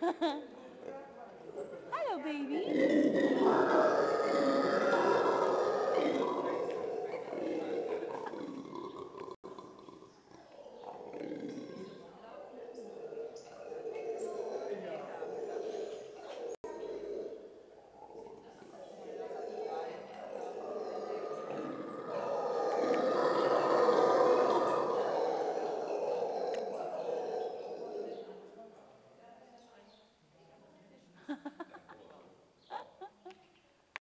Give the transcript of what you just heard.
Hello, baby.